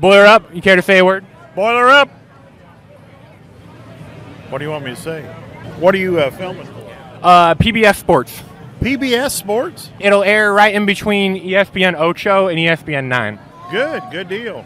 Boiler up. You care to say a word? Boiler up. What do you want me to say? What are you uh, filming for? Uh, PBS Sports. PBS Sports? It'll air right in between ESPN Ocho and ESPN 9. Good, good deal.